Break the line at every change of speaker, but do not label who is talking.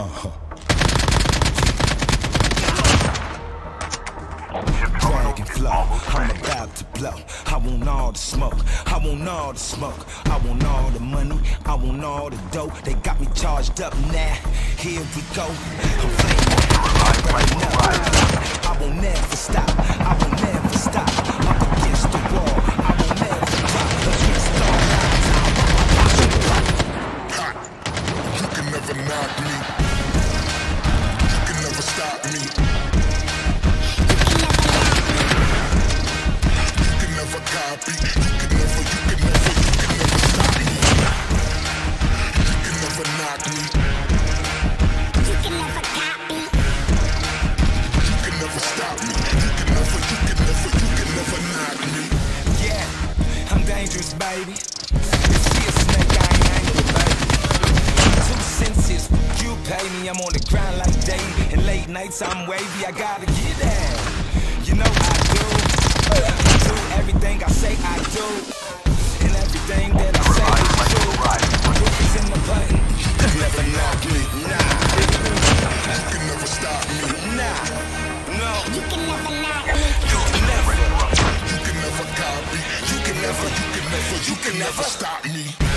Uh-huh. Flow, I'm about to blow. I want all the smoke, I want all the smoke. I want all the money, I want all the dough. They got me charged up now. Here we go. I'm dangerous, baby. She a snake, I'm on the grind like Davey. And late nights, I'm wavy. I gotta get that. You know I do. I do everything I say I do. And everything that I say is true. Proof is in the button. You never knock me. Nah,
You can never stop me.
nah, no.
You can never knock me.
You never.
You can never copy. You can never, you can never, you can never stop me.